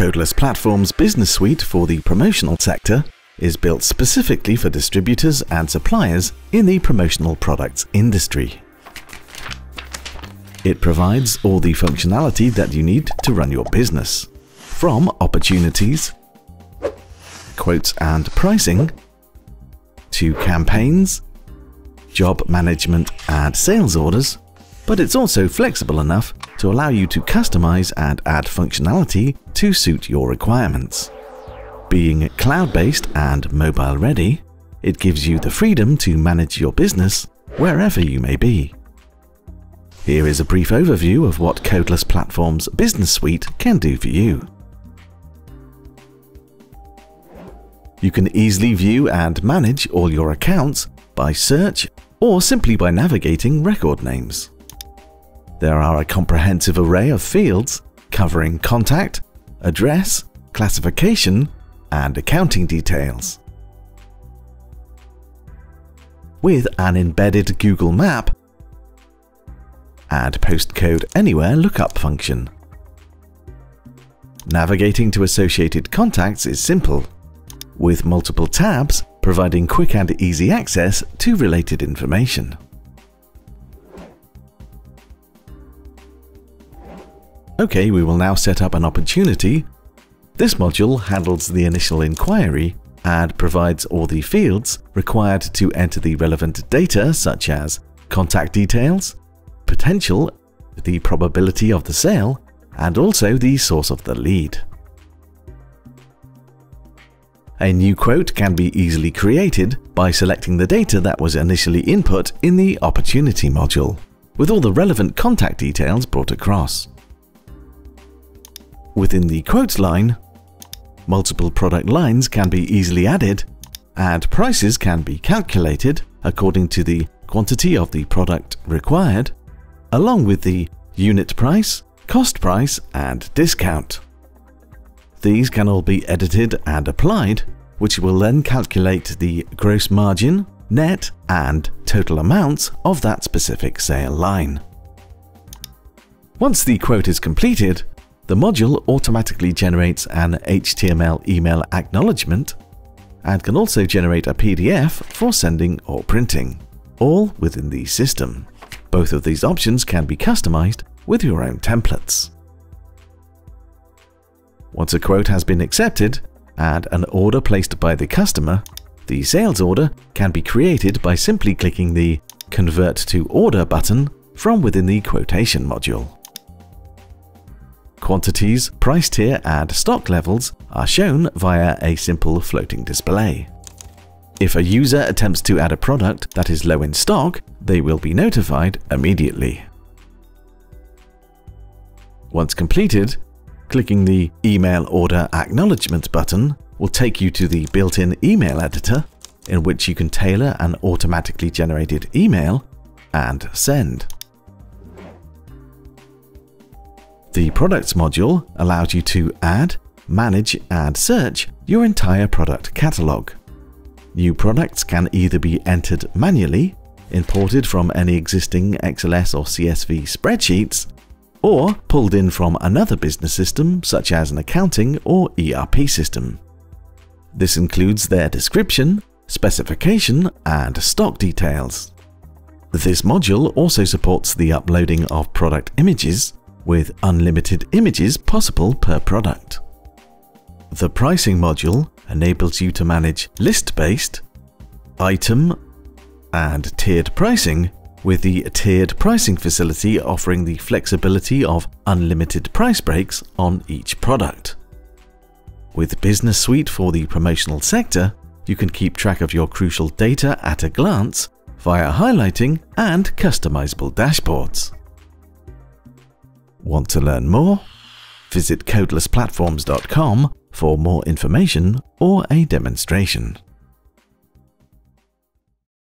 Codeless Platform's business suite for the promotional sector is built specifically for distributors and suppliers in the promotional products industry. It provides all the functionality that you need to run your business, from opportunities, quotes and pricing, to campaigns, job management and sales orders, but it's also flexible enough to allow you to customize and add functionality to suit your requirements. Being cloud-based and mobile-ready, it gives you the freedom to manage your business wherever you may be. Here is a brief overview of what Codeless Platform's Business Suite can do for you. You can easily view and manage all your accounts by search or simply by navigating record names. There are a comprehensive array of fields covering contact, address, classification, and accounting details. With an embedded Google Map and postcode anywhere lookup function. Navigating to associated contacts is simple, with multiple tabs providing quick and easy access to related information. Okay, we will now set up an opportunity. This module handles the initial inquiry and provides all the fields required to enter the relevant data such as contact details, potential, the probability of the sale, and also the source of the lead. A new quote can be easily created by selecting the data that was initially input in the Opportunity module, with all the relevant contact details brought across. Within the quotes line, multiple product lines can be easily added, and prices can be calculated according to the quantity of the product required, along with the unit price, cost price, and discount. These can all be edited and applied, which will then calculate the gross margin, net, and total amounts of that specific sale line. Once the quote is completed, the module automatically generates an HTML email acknowledgement and can also generate a PDF for sending or printing, all within the system. Both of these options can be customized with your own templates. Once a quote has been accepted and an order placed by the customer, the sales order can be created by simply clicking the Convert to Order button from within the quotation module. Quantities, price tier and stock levels are shown via a simple floating display. If a user attempts to add a product that is low in stock, they will be notified immediately. Once completed, clicking the Email Order Acknowledgement button will take you to the built-in email editor in which you can tailor an automatically generated email and send. The Products module allows you to add, manage and search your entire product catalog. New products can either be entered manually, imported from any existing XLS or CSV spreadsheets, or pulled in from another business system such as an accounting or ERP system. This includes their description, specification, and stock details. This module also supports the uploading of product images, with unlimited images possible per product. The pricing module enables you to manage list-based, item, and tiered pricing with the tiered pricing facility offering the flexibility of unlimited price breaks on each product. With Business Suite for the promotional sector, you can keep track of your crucial data at a glance via highlighting and customizable dashboards. Want to learn more? Visit codelessplatforms.com for more information or a demonstration.